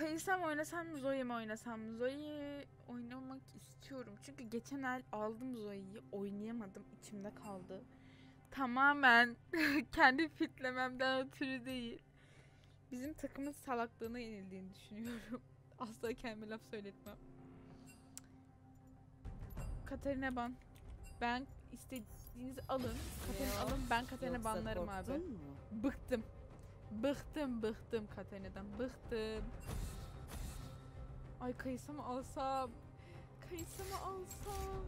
Kayısam mı oynasam mı Zoe mi oynasam? Zoe'yi oynamak istiyorum. Çünkü geçen el aldım Zoe'yi oynayamadım içimde kaldı. Tamamen kendi fitlememden ötürü değil. Bizim takımın salaklığına yenildiğini düşünüyorum. Asla kendime laf söyletmem. Katarina ban. Ben istediğinizi alın. Katarina alın. Ben Katarina banlarım abi. mu? Bıktım. Bıktım bıktım Katarina'dan bıktım. Ay kayısı mı alsam? Kayısı mı alsam?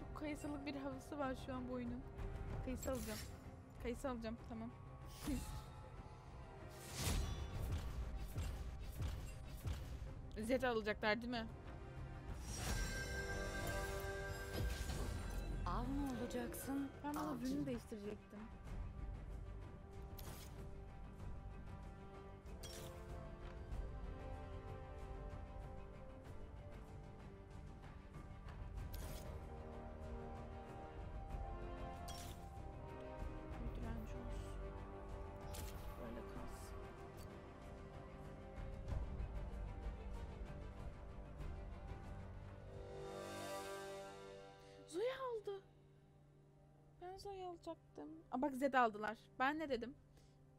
Çok kayısılık bir havası var şu an bu oyunun. Kayısı alacağım. Kayısı alacağım tamam. Zed alacaklar değil mi? Av mı olacaksın? Ben bana avcı değiştirecektim. Ben Zoe alacaktım. Aa bak Zed aldılar. Ben ne dedim?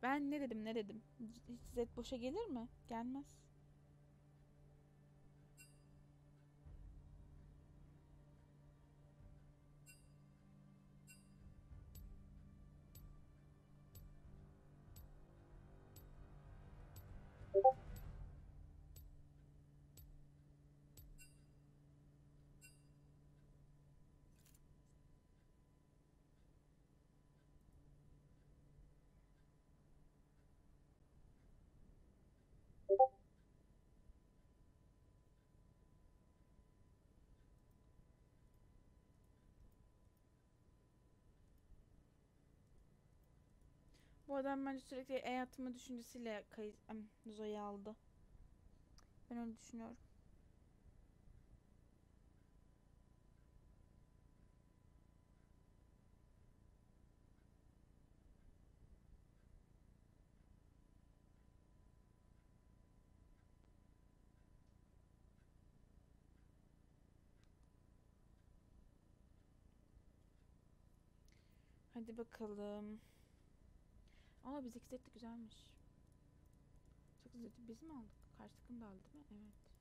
Ben ne dedim ne dedim? Hiç Zed boşa gelir mi? Gelmez. Bu adam bence sürekli e atma düşüncesiyle kayı em, Zoe'yi aldı. Ben öyle düşünüyorum. Hadi bakalım. Aa bizdeki set de güzelmiş. Çok güzel. Biz mi aldık? Karşı takım da aldı değil mi? Evet.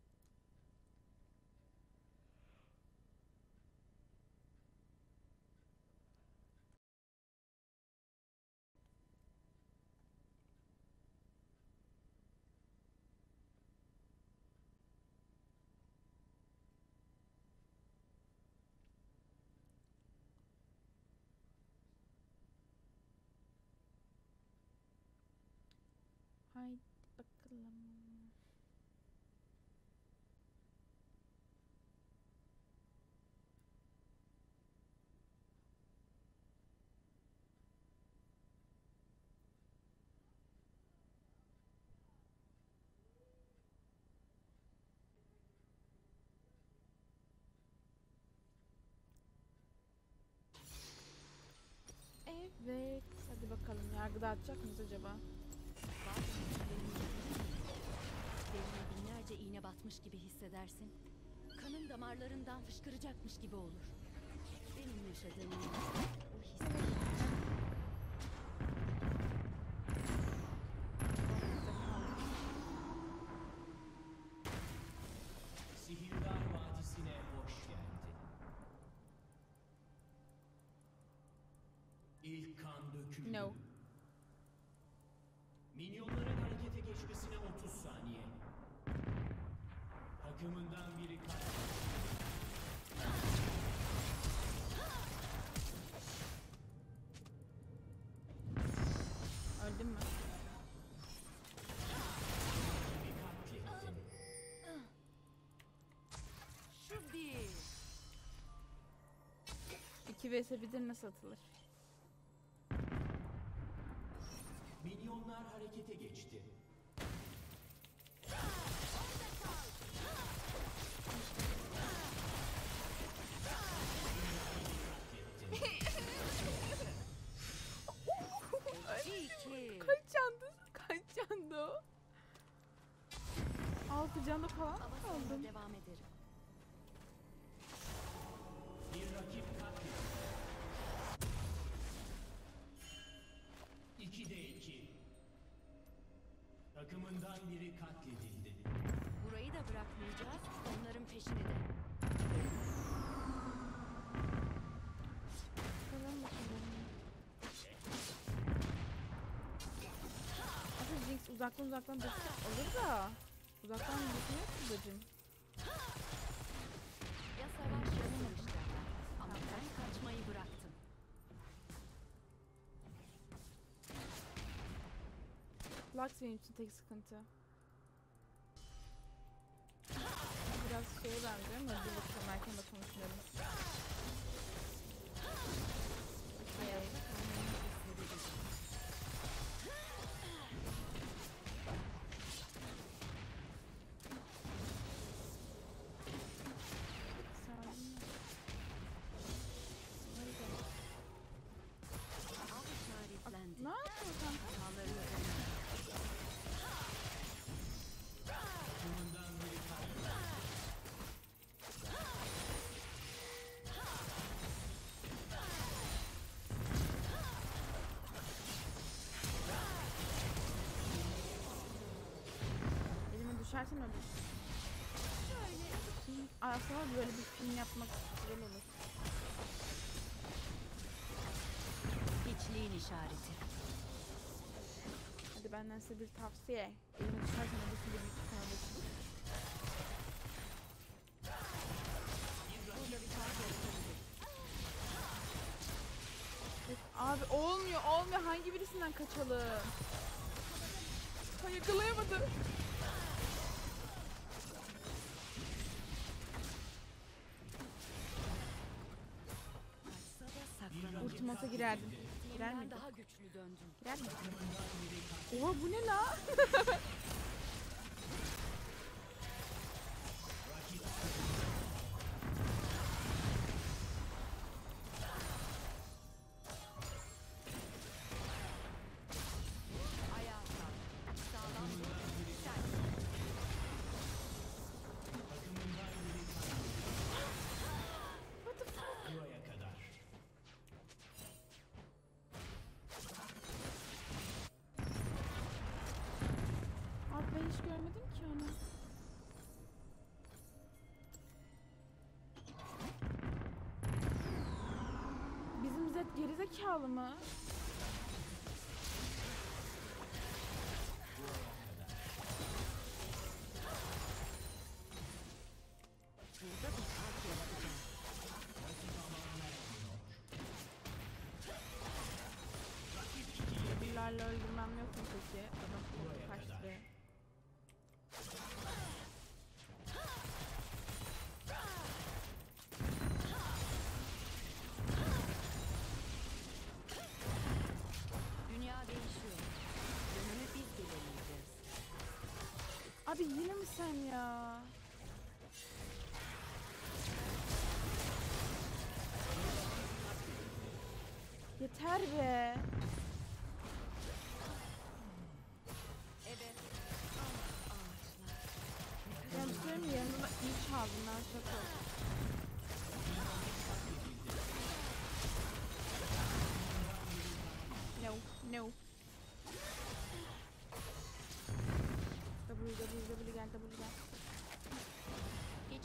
Haydi bakalım. Evet. Hadi bakalım. Yargı dağıtacak mıyız acaba? Derine binlerce iğne batmış gibi hissedersin. Kanın damarlarından fışkıracakmış gibi olur. Benim yaşadığım o his. Bir. 2 vs 1'dir nasıl atılır? Minyonlar harekete geçti. Kaç candı? Kaç candı o? Altı canlı falan Takımından biri katledildi. Burayı da bırakmayacağız. Onların peşini de. Bakalım bakalım. Aslında Jinx uzaktan uzaktan dese olur da. Uzaktan düşünüyor ki bacım. Lux benim için tek sıkıntı. Biraz şeye benziyor ama dur bakalım erken de konuşmayalım. Ölür. Film- Aslında böyle bir film yapmak güzel olur. Hiçliğin işareti. Hadi benden size bir tavsiye. Ölürsün de büyük ihtimalle ölürsün. Yok, Abi olmuyor olmuyor hangi birisinden kaçalım? Ha yakalayamadı. Saklanır. Ultimata girerdim. Girer Ben miydim? daha güçlü döndüm. Girer mi? Oha bu ne la? görmedim ki onu. Bizim Zed gerizekalı mı? Bunlarla öldürmem yok mu peki? Abi yine mi sen ya? Yeter be.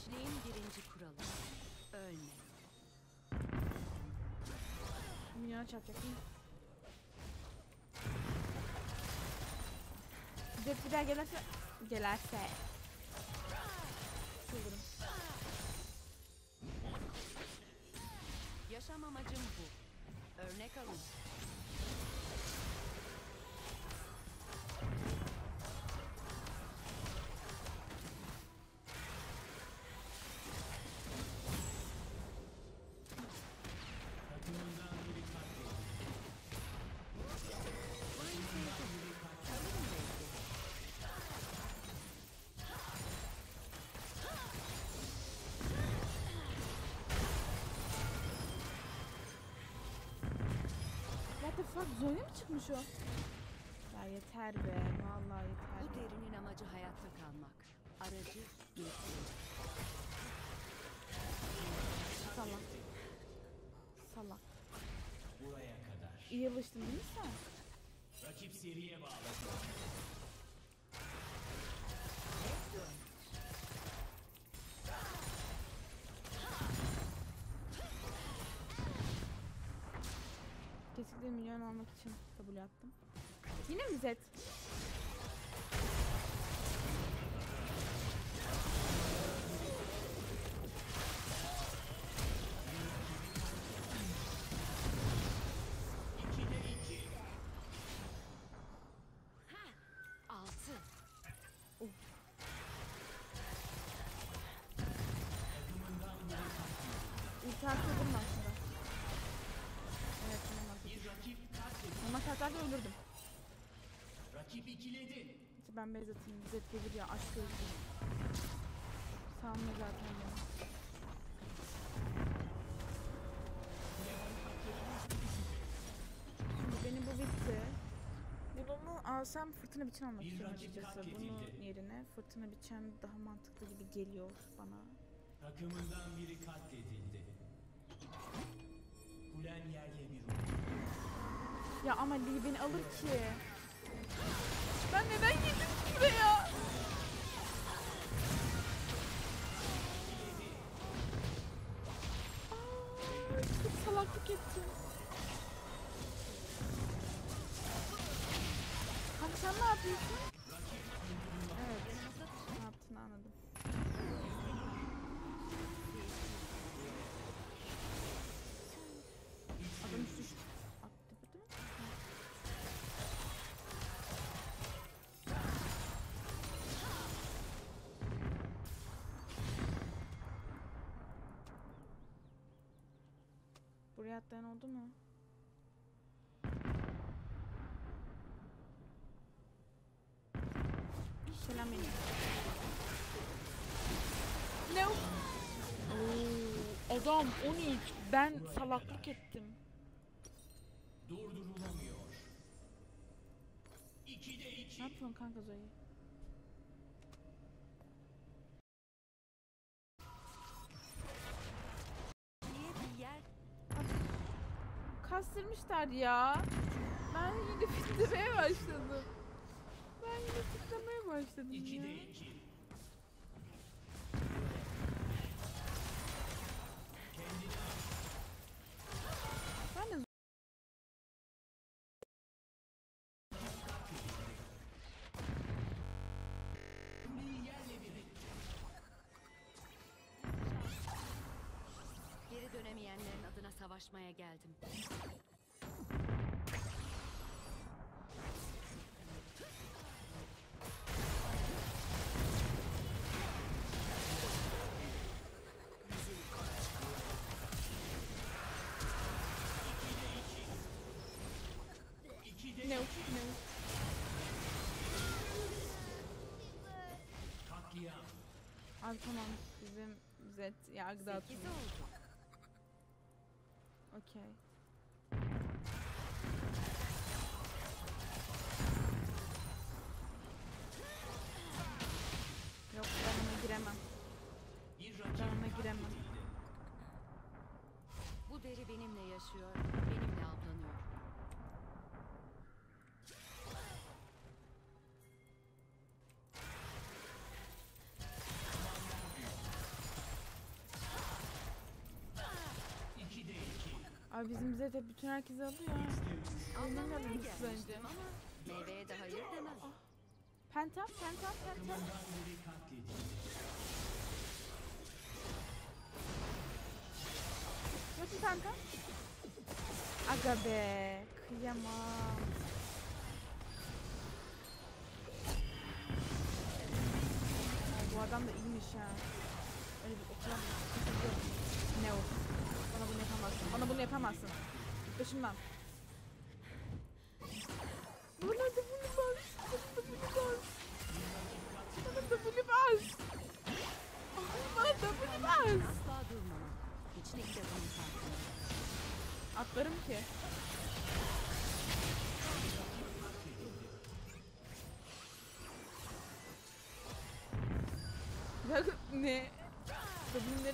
Hiçliğin birinci kuralı. Ölme. Milyona çarpacak değil mi? Daha gelirse... Gelerse. Çıldırım. Yaşam amacım bu. Örnek alın. Bak Zonya mı çıkmış o? Ya yeter be. Vallahi yeter. Bu derinin amacı hayatta kalmak. Aracı yetmiyor. Salak. Salak. Buraya kadar. İyi alıştın değil mi sen? Rakip seriye bağladı. 1 milyon almak için kabul yaptım. Yine mi Zed? İkiledin. İşte ben base atayım. Zed gelir ya aşk gözlü. Sağımda zaten ya. Şimdi benim bu bitti. Bunu alsam fırtına biçen almak istiyorum açıkçası. Bunun yerine fırtına biçen daha mantıklı gibi geliyor bana. Takımından biri katledildi. Kulen yerle bir oldu. Ya ama Lee beni alır ki. Ben neden geldim ki buraya? Aa, Buraya atlayan oldu mu? Selam benim. Ne o? Oo, adam 13. Ben salaklık ettim. Durdurulamıyor. İkide iki. Ne yapıyorsun kanka Zoe? Kastırmışlar ya. Ben yine fitlemeye başladım. Ben yine fitlemeye başladım ya. İki. Ben de geri dönemeyenlerin adına savaşmaya geldim. Tamam bizim Z yargıda Sekiz atıyor. oldu. Okey. Yok ben ona giremem. Bir Ben ona giremem. Bu deri benimle yaşıyor, Abi bizim Z hep bütün herkesi alıyor. Da gelmiştim ama meyveye de hayır demem. Penta, penta, penta. Mu penta? Aga be, kıyamam. Bu adam da iyiymiş ha. Öyle bir okula Ne o? Bana bunu yapamazsın. Bana bunu yapamazsın. Başımdan. Bana da bunu bas. Bana da bunu bas. Bana da bunu. Ay, Bana da bunu bas. Asla durmam. Hiçlikle bunun farkındayım. Atlarım ki. Ya ne? Kadının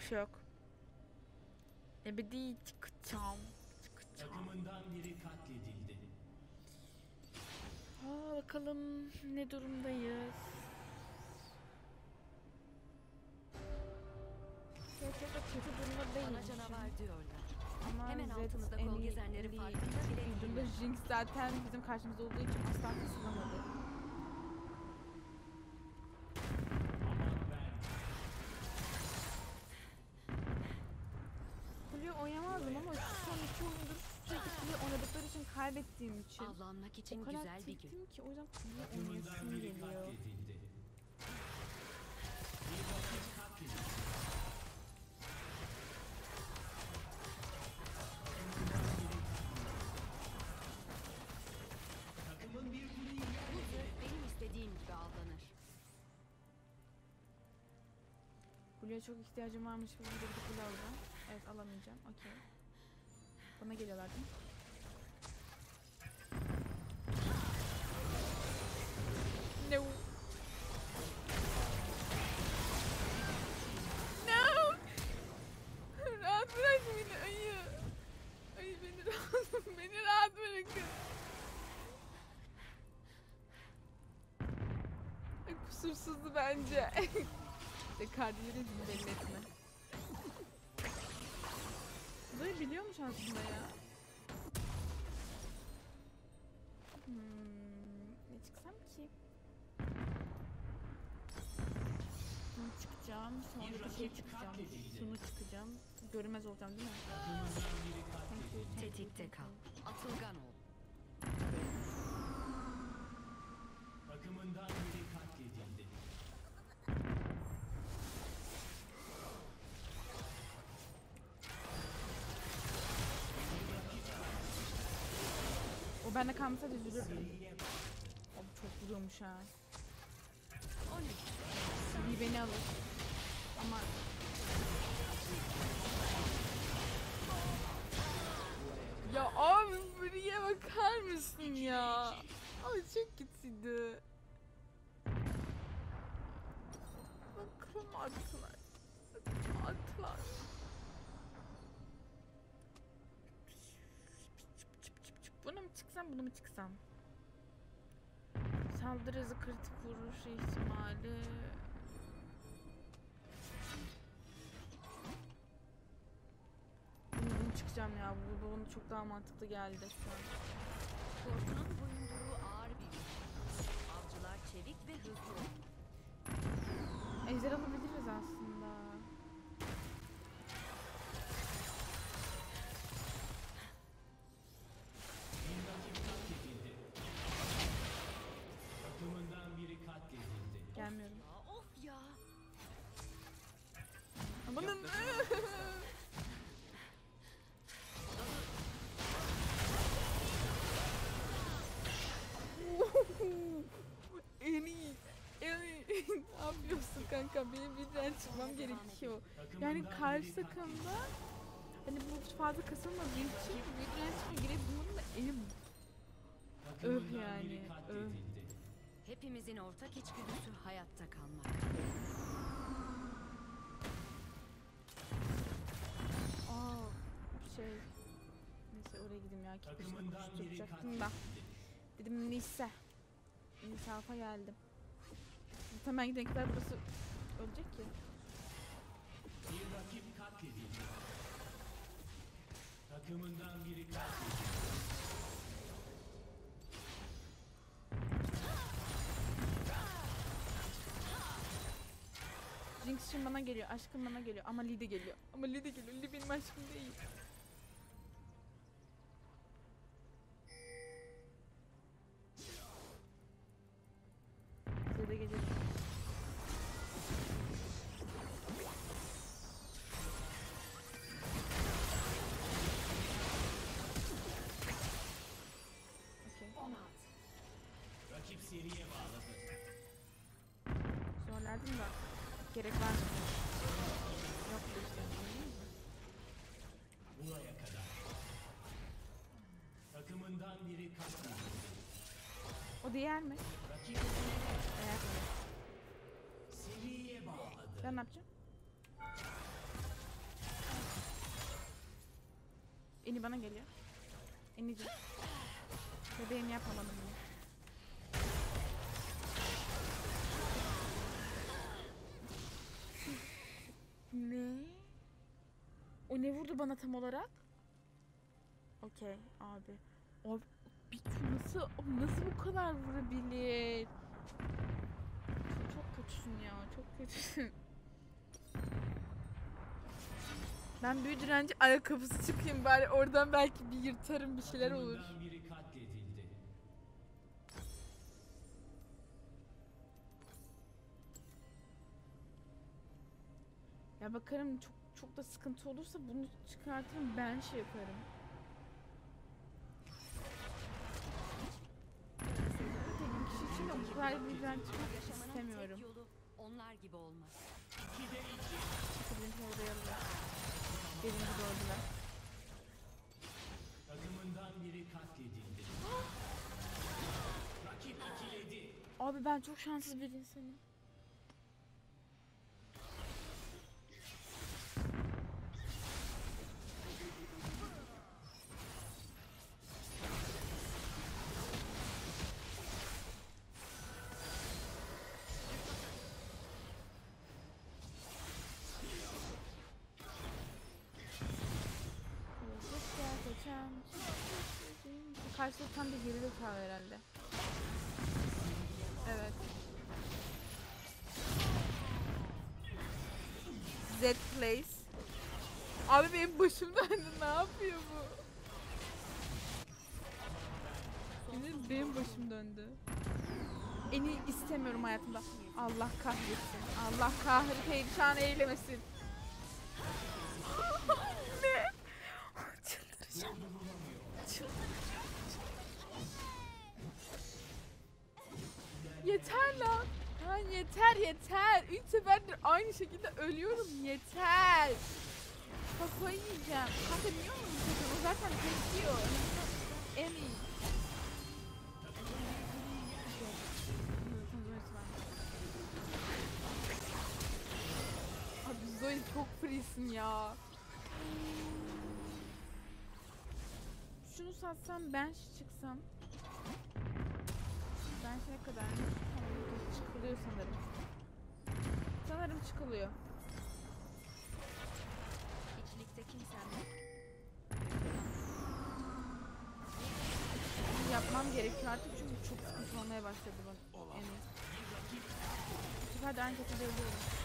bir şey yok. Ebedi çıkacağım. Çıkacağım. Takımından biri katledildi. Aa, bakalım ne durumdayız. Çok da kötü durumda Bana değiliz. canavar diyorlar. Ama Hemen Zed altımızda kol iyi- gezenlerin en iyi farkında bile değiller. Jinx zaten bizim karşımızda olduğu için asla kısılamadı. İçin. Avlanmak için o kadar güzel bir gün. ki o yüzden oynayasım biri geliyor. benim istediğim gibi avlanır. Kulüye çok ihtiyacım varmış gibi bir kule alacağım. Evet alamayacağım. Okey. Bana geliyorlar değil mi? No. No. Rahat bırak beni ayı. Ayı beni rahat, beni rahat bırakın. Ay, Kusursuzdu bence. İşte kardiyerin belli etme. Burayı biliyormuş aslında ya. Hmm, ne çıksam ki? Bunu çıkacağım, sonra bir şey çıkacağım. Şunu çıkacağım. Görünmez olacağım değil mi? Tetikte kal. Atılgan ol. Takımından biri katledildi. O bende kalmasa da üzülürdüm. O çok vuruyormuş ha. Bir beni alır. Ama Buna mı çıksam bunu mu çıksam? Saldırı hızı kritik vuruş ihtimali. Bunu, bunu çıkacağım ya. Bu, bu bana çok daha mantıklı geldi şu an. Korkunun boyunduruğu ağır bir. Avcılar çevik ve hızlı. Ejder alabiliriz aslında. En iyi. ne yapıyorsun kanka? Benim birden çıkmam gerekiyor. Yani karşı takımda hani bu fazla kasılmadığı için birden çıkma bunun da elim Öh yani, öh. Hepimizin ortak içgüdüsü hayatta kalmak. Şey neyse oraya gideyim ya. Biri tutacaktım da. Dedim neyse. İnsafa geldim. Zaten ben gidene kadar burası Ölecek ki. Bir rakip katledildi. Takımından biri katledildi. Jinx için bana geliyor. Aşkım bana geliyor. Ama Lee de geliyor. Ama Lee de geliyor. Lee benim aşkım değil. Gerek var mı? Yok? Buraya kadar. Takımından biri katledildi. O diğer mi? Eğer seriye bağladı. ben ne yapacağım? Eni bana geliyor. Eniciğim. Bebeğim yapamadım bunu. ne? O ne vurdu bana tam olarak? Okey abi. O bir nasıl nasıl bu kadar vurabilir? Çok, çok kötüsün ya. Çok kötüsün. Ben büyü direnci ayakkabısı çıkayım bari oradan belki bir yırtarım bir şeyler olur. Ya bakarım çok çok da sıkıntı olursa bunu çıkartırım ben şey yaparım. Tek kişi için de bu kadar direnci çıkmak istemiyorum. onlar gibi olmak. Birinci oraya alıyor. Birinci gördüler. Takımından biri katledildi. Rakip ikiledi. Abi ben çok şanssız bir insanım. Karşıda tam bir geri zekalı herhalde. Evet. Z Place. Abi benim başım döndü. Ne yapıyor bu? Benim, benim başım döndü. En iyi istemiyorum hayatımda. Allah kahretsin. Allah kahri perişan eylemesin. Çok freesin ya. Şunu satsam ben çıksam. Ben şey kadar çıkılıyor sanırım. Sanırım çıkılıyor. İçlikte kimsen yok. Yapmam gerekiyor artık çünkü çok sıkıntı olmaya başladı bana. Yani. Bu sefer de aynı şekilde ölüyorum.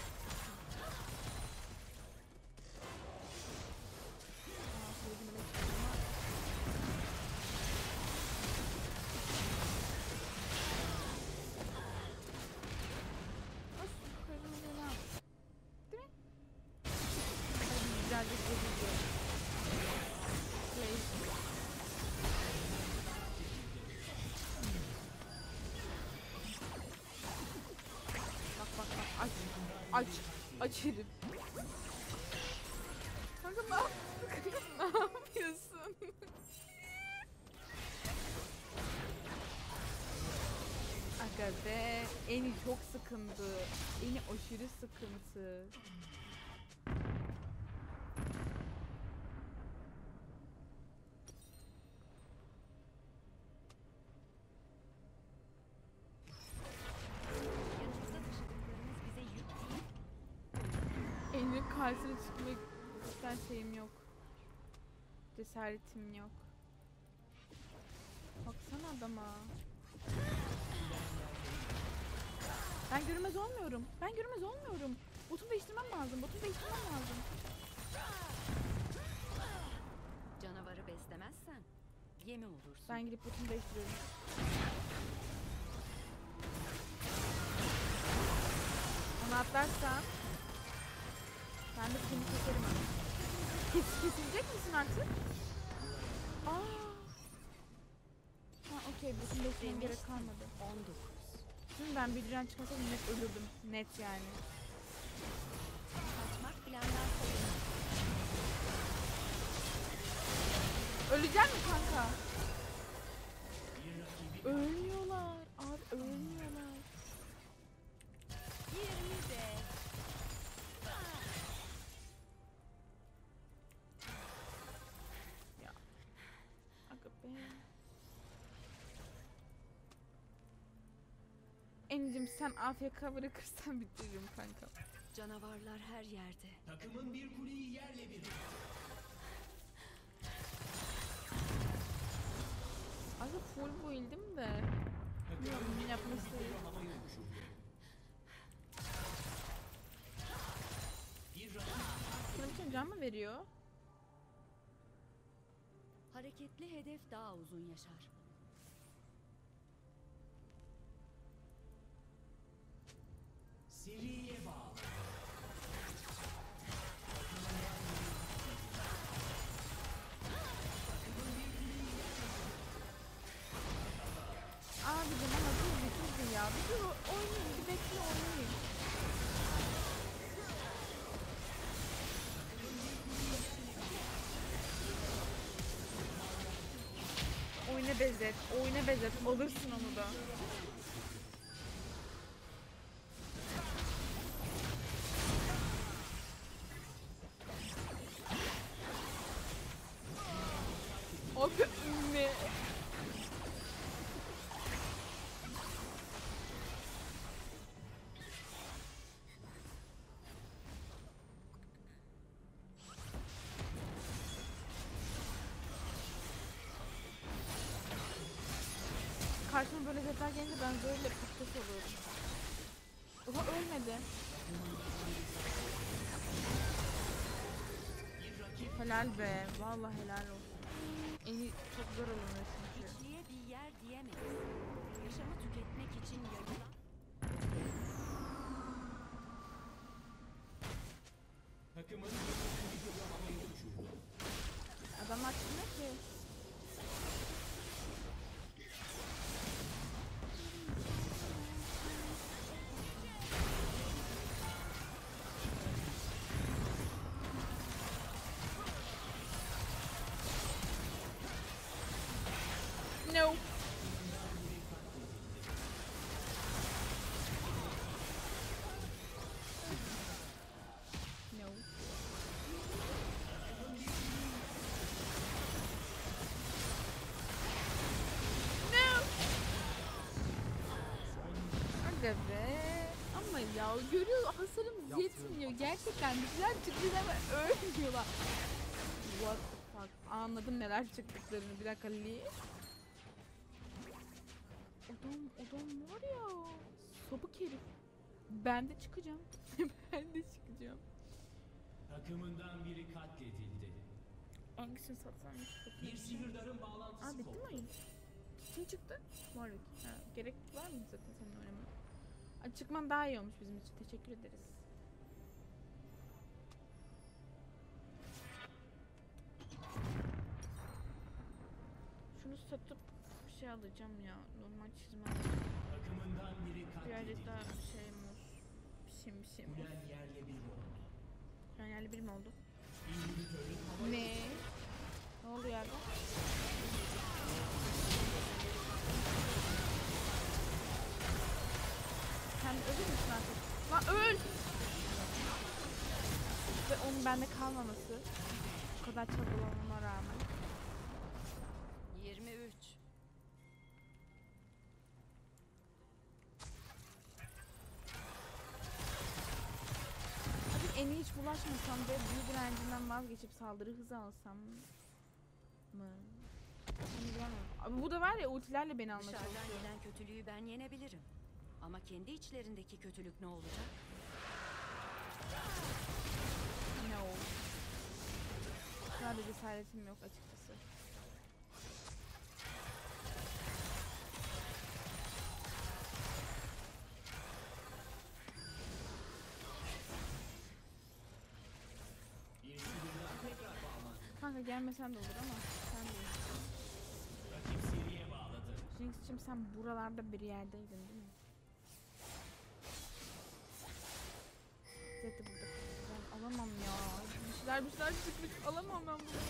Aç. Aç herif. Kanka ne? Kanka ne yapıyorsun? Aga be. Eni çok sıkıntı. Eni aşırı sıkıntı. Yanımızda taşıdıklarımız bize yük değil, çıkmak cidden şeyim yok. Cesaretim yok. Baksana adama. Ben görünmez olmuyorum. Ben görünmez olmuyorum. Botumu değiştirmem lazım. Botumu değiştirmem lazım. Canavarı beslemezsen yemi olursun. Ben gidip botumu değiştiriyorum. Onu atlarsam ben de seni keserim. Kes, kesilecek misin artık? Aa. Ha okey botumu değiştirmem gerek kalmadı. 19. Şimdi ben bildiren çıkmasaydım net ölürdüm. Net yani. Kaçmak sayılmaz. Öleceğim mi kanka? Ölmüyorlar. Abi ölmüyorlar. Encim sen AFK bırakırsan bitiririm kanka. Canavarlar her yerde. Takımın bir kuleyi yerle bir. Aga full build'im de. Bilmiyorum rakip Sana şey can mı veriyor? Hareketli hedef daha uzun yaşar. Bezet, oyna bezet. Alırsın onu da. Karşıma böyle zetler gelince ben böyle patates oluyorum. Oha ölmedi. Helal be. Vallahi helal olsun. Eni çok zor alınıyor çünkü. Hiçliğe bir yer diyemeyiz. Yaşamı tüketmek için yayılan Takımın ya görüyor hasarım yetmiyor. Gerçekten güzel çıktı ama ölmüyorlar. What the fuck? Anladım neler çıktıklarını. Bir dakika Lee. Adam, adam var ya. Sabık herif. Ben de çıkacağım. ben de çıkacağım. Takımından biri katledildi. Hangisini satsam hiç Bir sihirdarın bağlantısı Aa bitti mi? Kim çıktı? Warwick. Ha, gerek var mı zaten senin oynamana? Çıkman daha iyi olmuş bizim için. Teşekkür ederiz. Şunu satıp bir şey alacağım ya. Normal çizme Birazcık daha katledildi. şey muz. Bir şey bir şey bir oldu. Yani yerli bir mi oldu? Ne? Ne oldu yerde? Sen ölür müsün artık? Lan öl! Ve onun bende kalmaması. Bu kadar çabalamama rağmen. 23. Hadi en iyi hiç bulaşmasam ve büyü direncinden vazgeçip saldırı hızı alsam mı? Bilemem. Abi bu da var ya ultilerle beni almaya Dışarıdan çalışıyor. gelen kötülüğü ben yenebilirim. Ama kendi içlerindeki kötülük ne olacak? No. Sadece cesaretim yok açıkçası. Kanka gelmesen de olur ama sen de. Rakip seriye. Jinx'cim sen buralarda bir yerdeydin değil mi? Zeti burada. Ben alamam ya. Bir şeyler bir şeyler çıkmış. Alamam ben bunları.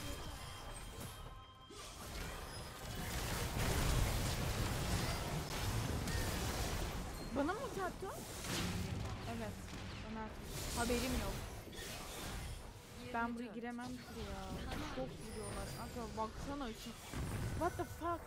Bana mı attı? Evet. Bana atmış. Haberim yok. Ben buraya 24. giremem ki ya. Çok vuruyorlar. Kanka baksana şu. What the fuck?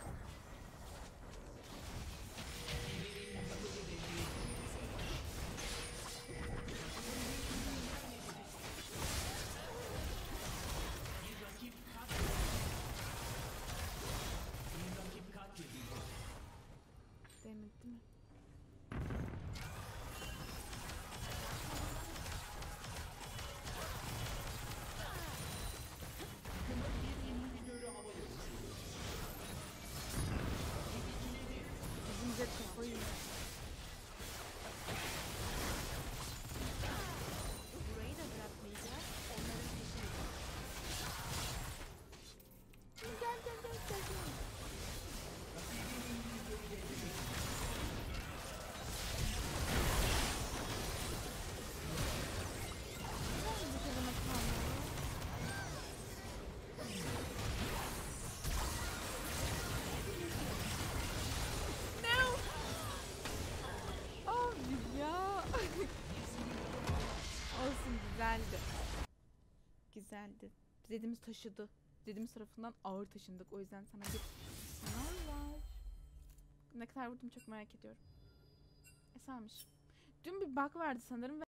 Zedimiz taşıdı. Zedimiz tarafından ağır taşındık. O yüzden sana bir sınav var. Ne kadar vurdum çok merak ediyorum. Esamış. Dün bir bug vardı sanırım ve